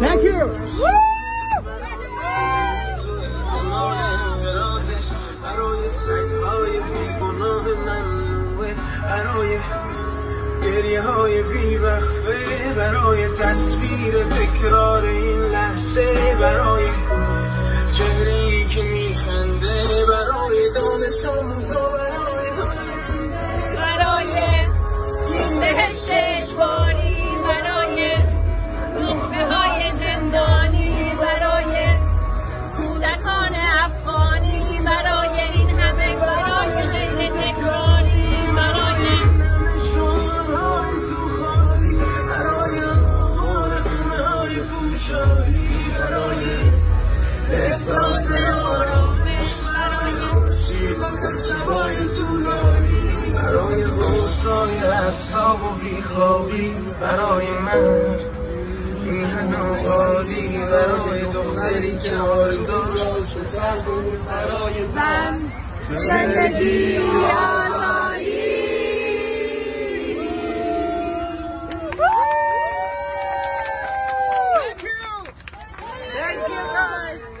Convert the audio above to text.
Thank you. برای سگهای بیگناه های بیوقفه برای تصویر تکرار این لحظه برای برای روزهای اصحاب و بیخوابی برای مرد میهن آبادی برای دختری که آرزوش برای زن زندگی آزادی. Thank you, guys.